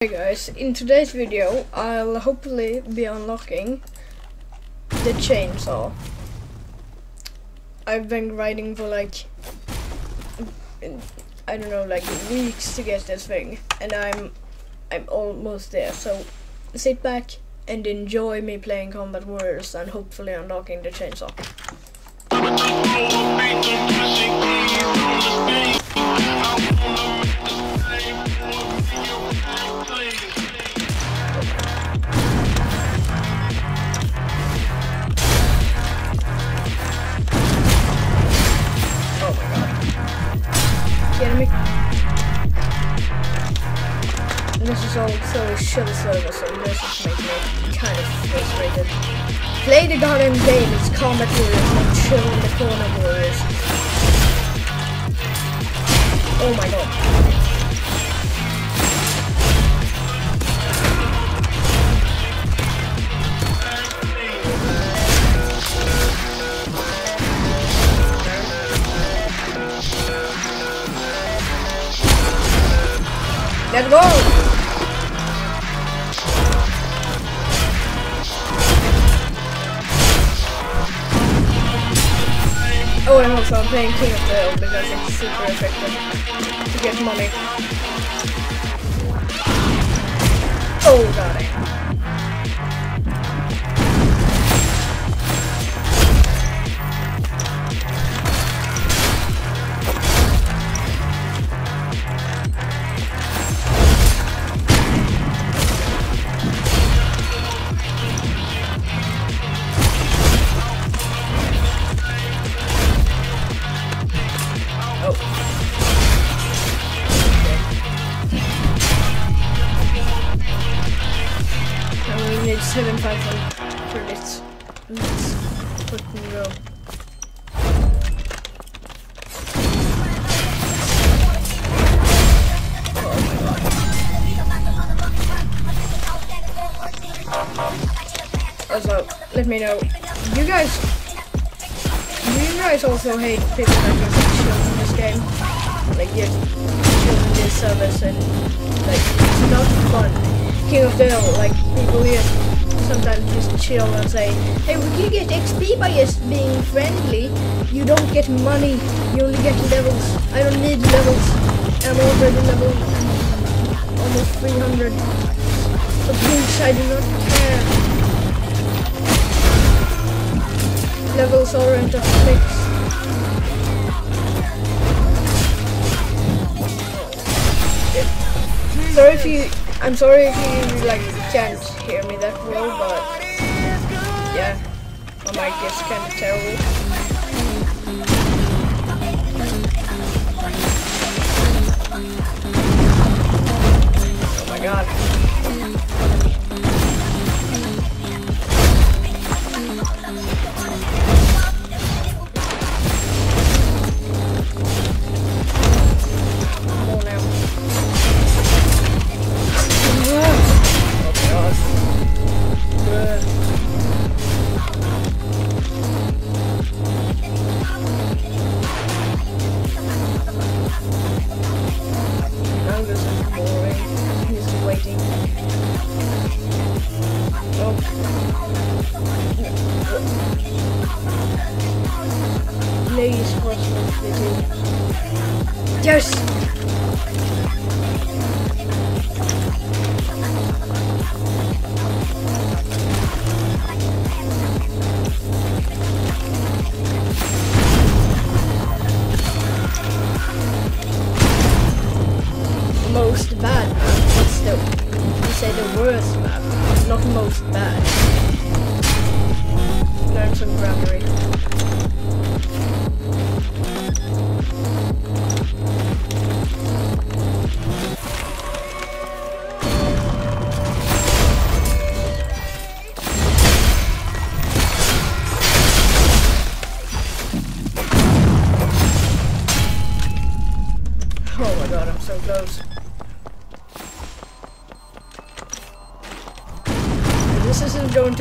Hey guys, in today's video I'll hopefully be unlocking the chainsaw. I've been grinding for like I don't know like weeks to get this thing and I'm I'm almost there so sit back and enjoy me playing Combat Warriors and hopefully unlocking the chainsaw. Kidding me? This is also a shell server, so this is making me kind of frustrated. Play the goddamn game, it's combat warriors, not chill in the corner warriors. Oh my god. Let's go! Oh, and also I'm playing King of the Hill because it's super effective to get money. Oh, got also hate people that just chill in this game? Like, you chill in this service and, like, it's not fun. King of the Hill, like, people here sometimes just chill and say, hey, we can get XP by just being friendly. You don't get money, you only get levels. I don't need levels. I'm already level almost 300. So please, I do not care. Levels aren't a fix. Sorry if you, I'm sorry if you like can't hear me that well, but yeah, my mic is kind of terrible. Oh my god.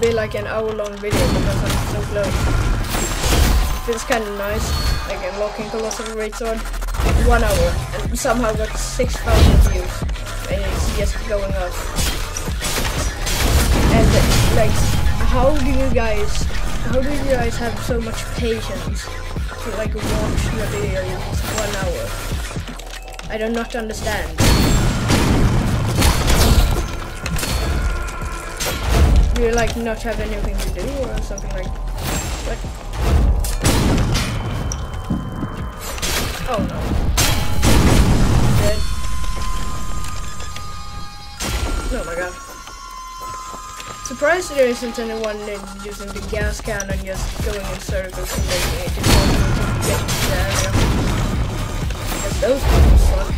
Be like an hour long video because I'm so close. Feels kind of nice, like unlocking Colossal Greatsword. One hour and somehow got 6,000 views. And it's just going up. And like, how do you guys, how do you guys have so much patience to like watch the video one hour? I do not understand. You like not have anything to do or something like? What? Oh no. Dead. Oh my god. Surprised there isn't anyone using the gas can and just going in circles and making it to get to the area. Because those people suck.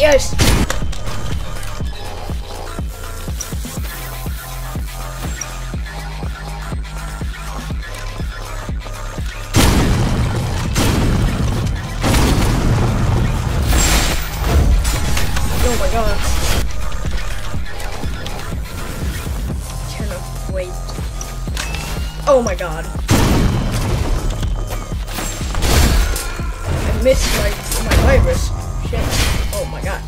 Yes! Wait. Oh my god. I missed my my virus. Shit. Oh my god.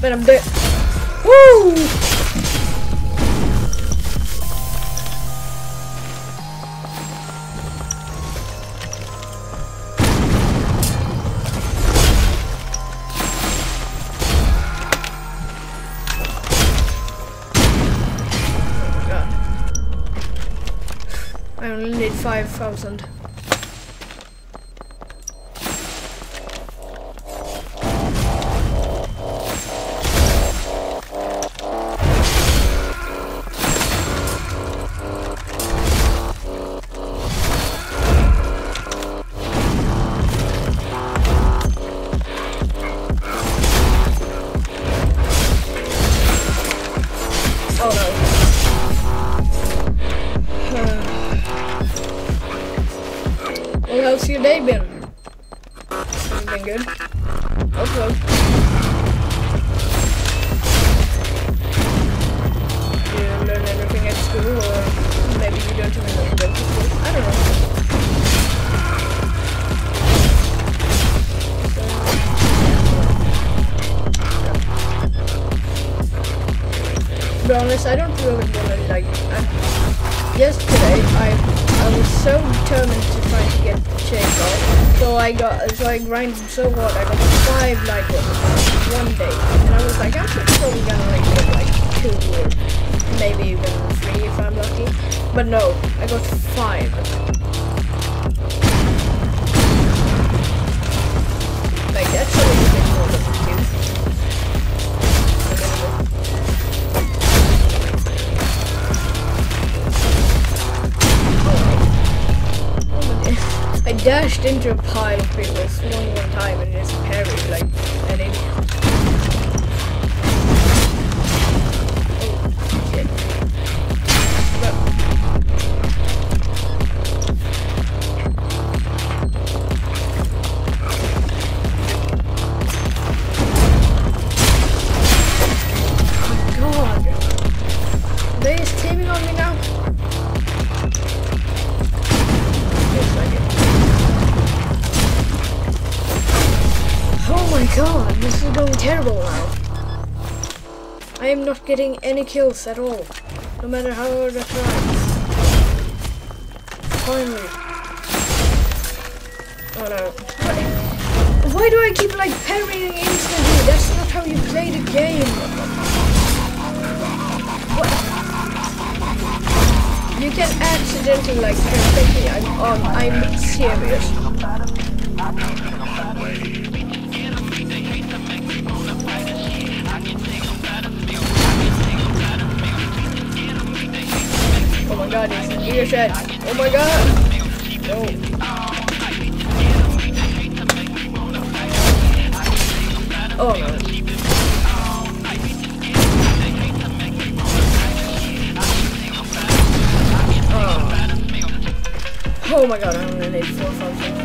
But I'm dead. Woo! 5,000. Or maybe even three if I'm lucky. But no, I got five. Like that's a little bit more than two. Oh, oh, I dashed into a pile it was one one time and just parried like going terrible now. I am not getting any kills at all, no matter how hard I try. Finally. Oh no. Why, why do I keep like parrying instantly? That's not how you play the game. What? You can accidentally like perfectly. I'm on. I'm serious. My god, it's ear shut. Oh my god. No. Oh no. Oh. Oh my god, I'm gonna need four functions.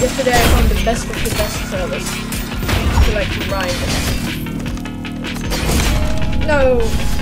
Yesterday I found the best of the best service like grind. No!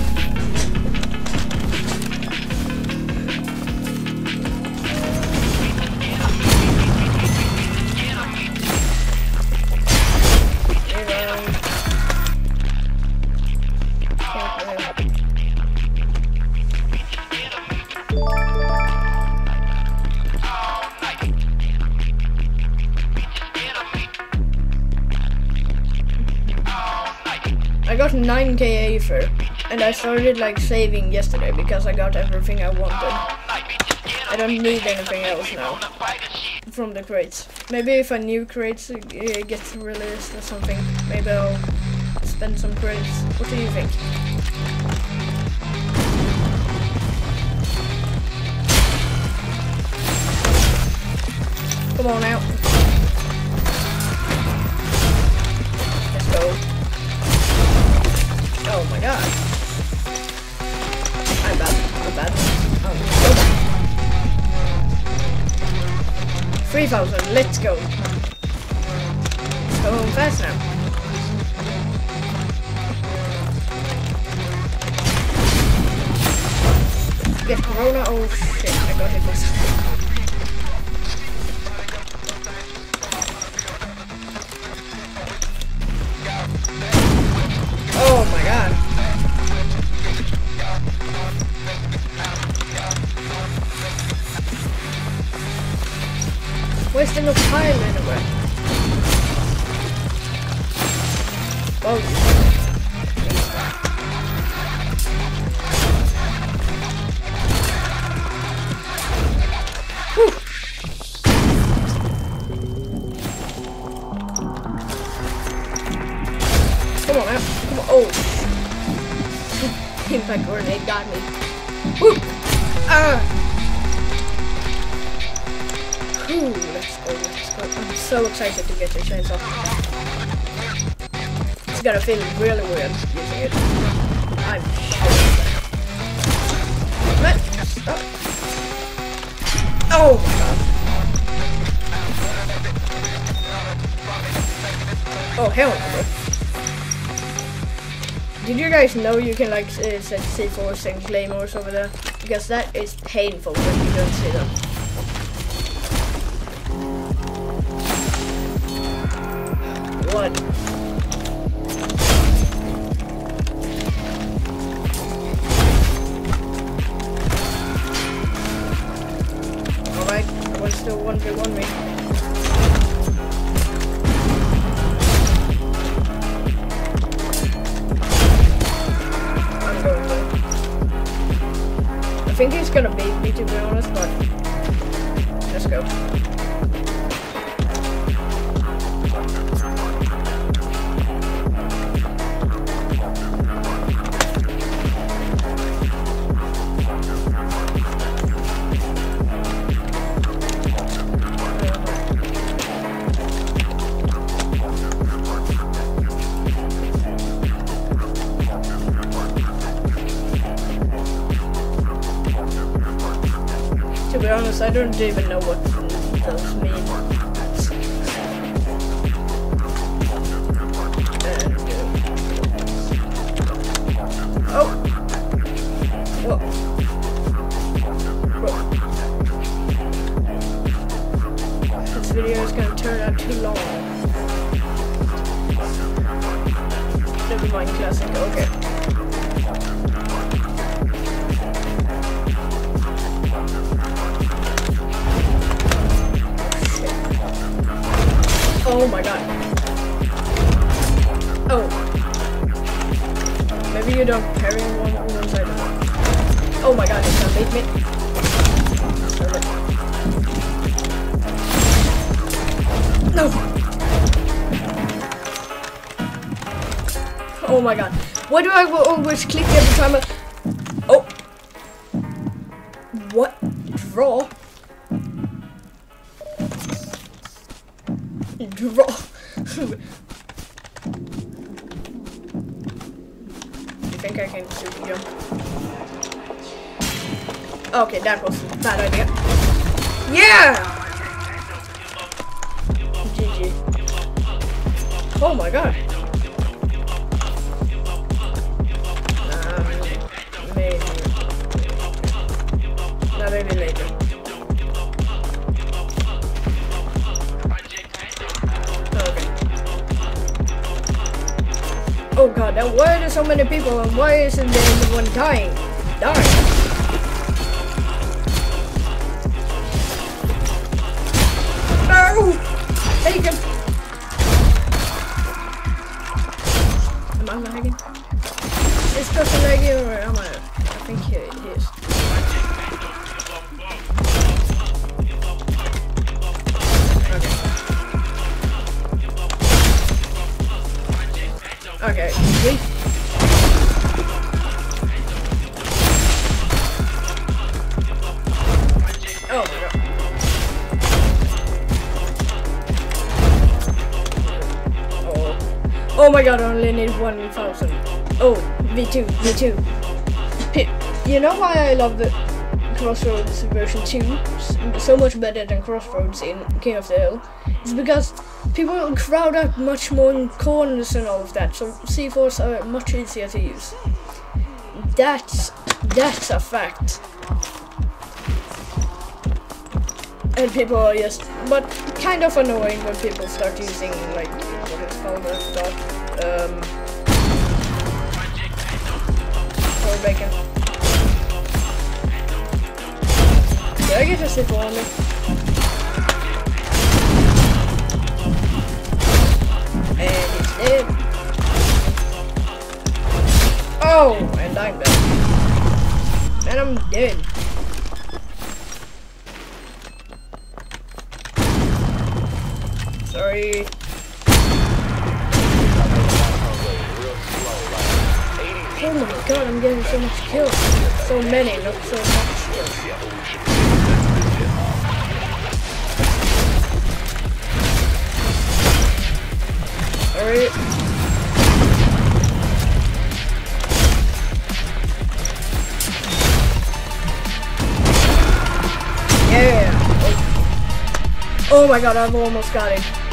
I started like saving yesterday because I got everything I wanted. I don't need anything else now from the crates. Maybe if a new crate uh, gets released or something, maybe I'll spend some crates. What do you think? Come on out. Let's go. Oh my god. Bad. Oh, so bad. 3,000. Let's go. Go home fast now. Get corona. Oh shit, I got hit myself. The. It's gonna feel really weird using it. I'm. Oh. oh my god. Oh hell no. Did you guys know you can like uh, set C4s and claymores over there? Because that is painful when you don't see them. Don't even Why do I always oh, click every time I... Oh! What? Draw? Draw. you think I can super jump? Okay, that was a bad idea. Yeah! Oh my god. So many people and why isn't there anyone dying? Darn. 1000. Oh, V2, V2. P you know why I love the Crossroads version 2 so much better than Crossroads in King of the Hill? It's because people crowd out much more in corners and all of that, so C4s are much easier to use. That's, that's a fact. And people are just, but kind of annoying when people start using like, what is called, I forgot, um, or bacon. Did I get a sip on me? And it's dead. Oh, and I'm dead. And I'm dead. So much kills. So many, not so much. Alright. Yeah. Oh. oh my god, I've almost got it.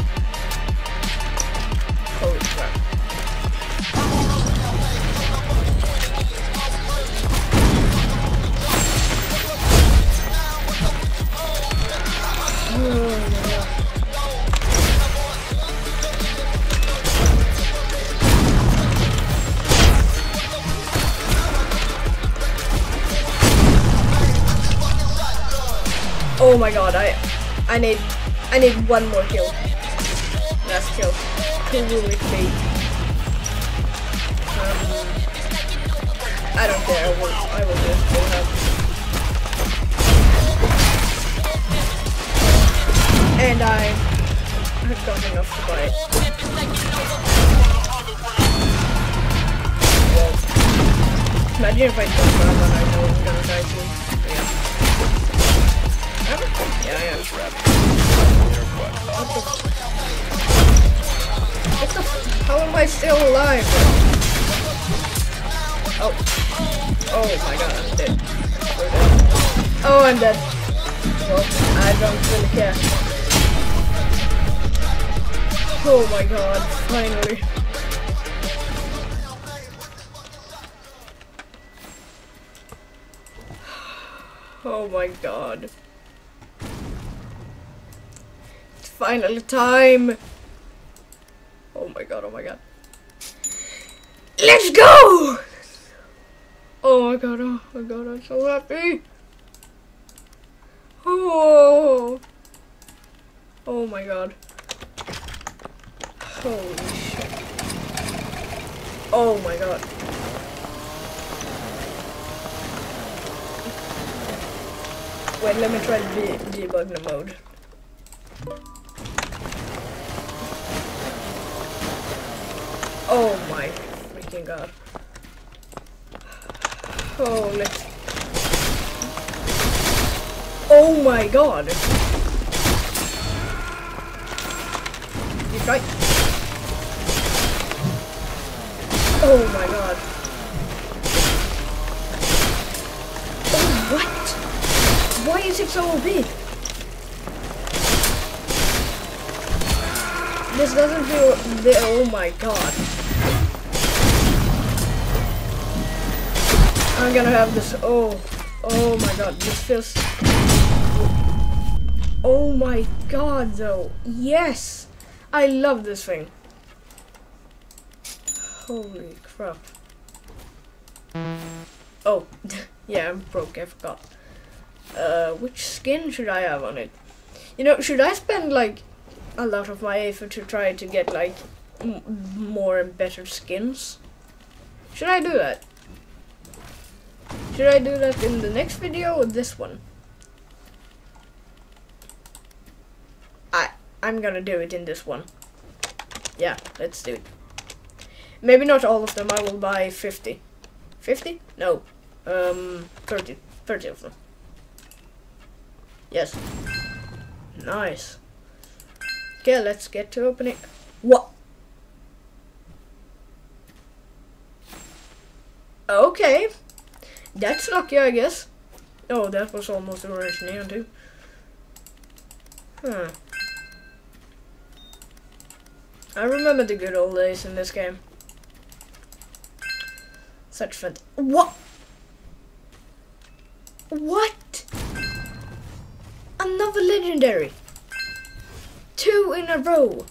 I need I need one more kill. Last kill. Who will it be? Um, I don't care, I will I will just go ahead. And I have got enough to buy it. Imagine if I don't one, I know I'm gonna die soon. Yeah. Yeah, I still alive? Oh. Oh my god, I'm dead. Oh, I'm dead. Well, I don't really care. Oh my god, finally. Oh my god. It's finally time. Oh my god, oh my god. Let's go! Oh my god, oh my god, I'm so happy. Oh. Oh my god. Holy shit. Oh my god. Wait, let me try the debug the mode. Oh my freaking god. Holy. Oh my god. You try. Oh my god. Oh, what? Why is it so big? This doesn't feel oh my god. I'm gonna have this oh oh my god, this feels Oh my god though. Yes! I love this thing. Holy crap. Oh, yeah, I'm broke, I forgot. Uh, which skin should I have on it? You know, should I spend like a lot of my effort to try to get like more and better skins? Should I do that? Should I do that in the next video or this one? I, I'm gonna do it in this one. Yeah, let's do it. Maybe not all of them, I will buy 50. 50? No. Um, 30. 30 of them. Yes. Nice. Okay, let's get to opening. What? Okay. That's lucky, I guess. Oh, that was almost a orange neon too. Huh. I remember the good old days in this game. Such fun. What? What? Another legendary. Two in a row.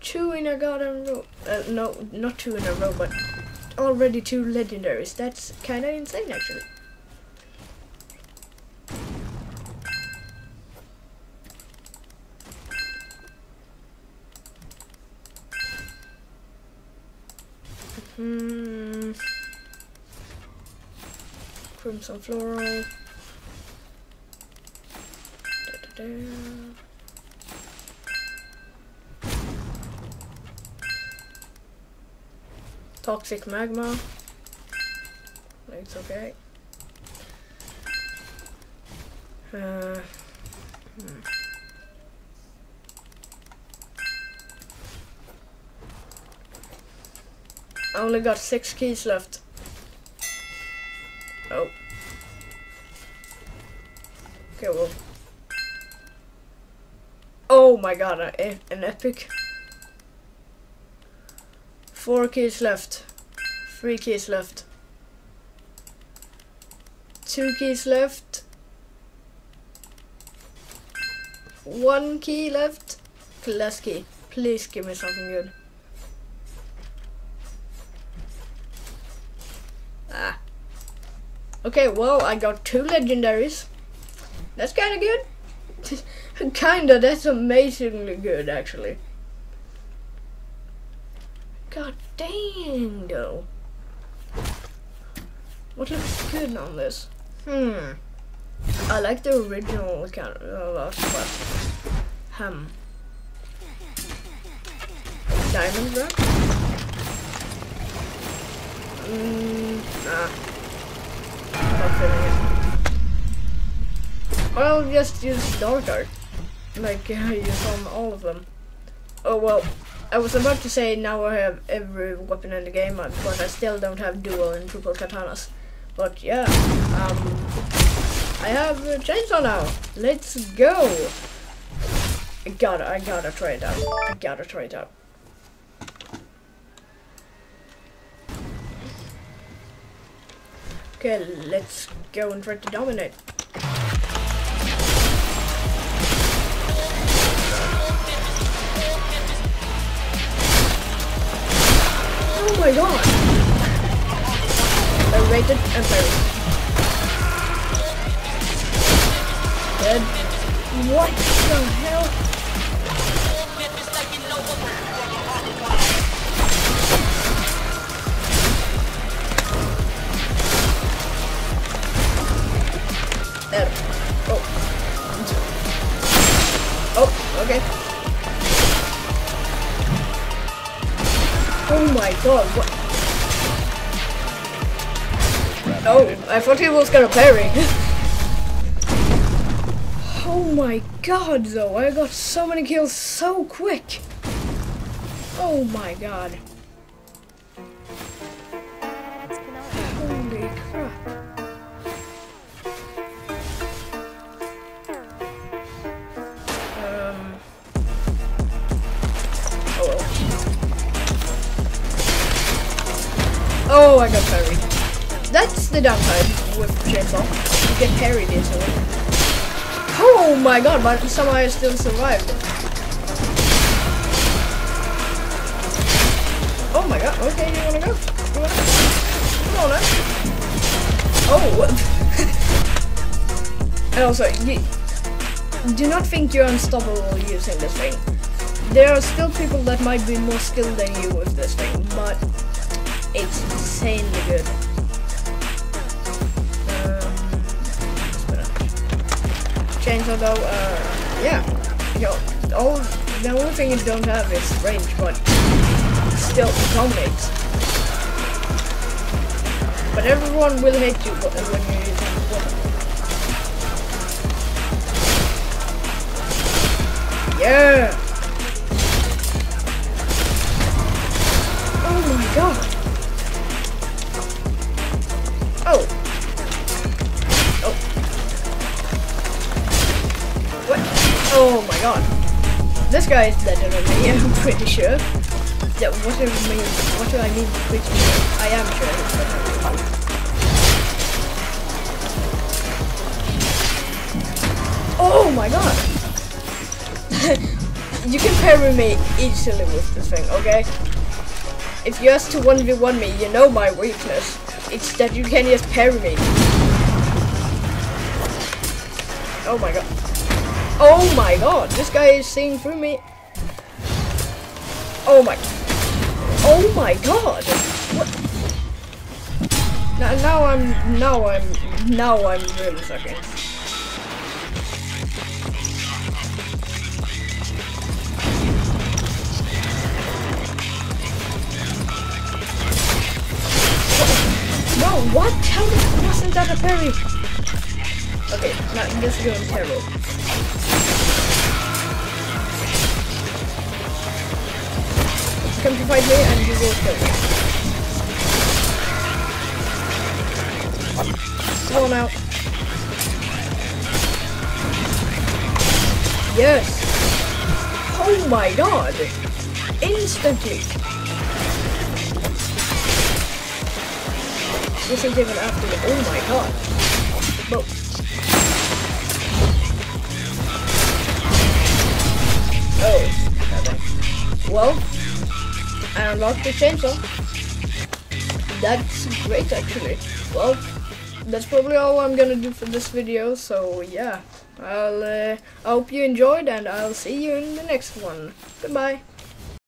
Two in a goddamn row. Uh, no, not two in a row, but already two legendaries. That's kind of insane, actually. Hmm. Crimson floral. Da, da, da. Toxic magma. It's okay. Uh, hmm. I only got six keys left. Oh. Okay, well. Oh my god, an epic. Four keys left. Three keys left. Two keys left. One key left. Last key. Please give me something good. Ah. Okay, well, I got two legendaries. That's kind of good. kinda, that's amazingly good, actually. God dang, though. What looks good on this? Hmm. I like the original kind of a lot, but hum. Diamond rock? Mm, nah. Not feeling it. I'll just use dark art. Like I use on all of them. Oh well, I was about to say now I have every weapon in the game, but I still don't have dual and triple katanas. But yeah, um, I have a chainsaw now. Let's go. I gotta, I gotta try it out. I gotta try it out. Okay, let's go and try to dominate. Oh my god! I rated buried. Dead. What the hell? There. Oh. Oh, okay. Oh my god, what? Oh, I thought he was gonna parry. oh my god, though, I got so many kills so quick. Oh my god. Oh, I got parried. That's the downside with chainsaw. You get parried easily. Oh my god, but somehow I still survived. Oh my god, okay, you wanna go? You wanna go? Come on now. Oh! and also, you, do not think you're unstoppable using this thing. There are still people that might be more skilled than you with this thing, but it's insanely good. Um, chainsaw though, uh, yeah. Yo, all, the only thing you don't have is range, but still dominates. But everyone will hate you when you're using weapon. Yeah! Sure. Yeah, what I mean? What I mean sure? I am sure. Oh my god! you can parry me easily with this thing, okay? If you ask to 1v1 me, you know my weakness. It's that you can just parry me. Oh my god. Oh my god, this guy is seeing through me. Oh my. Oh my god. What? Now, now I'm, now I'm, now I'm really sucking. No, what? How wasn't that a parry? Okay, now this is going terrible. Come to fight me and you will kill me. Come on out. Yes. Oh my god. Instantly. This isn't even after the- oh my god. Whoa. Oh. Well, I unlocked the chainsaw. That's great actually. Well, that's probably all I'm gonna do for this video, so yeah. I'll, uh, I hope you enjoyed and I'll see you in the next one. Goodbye.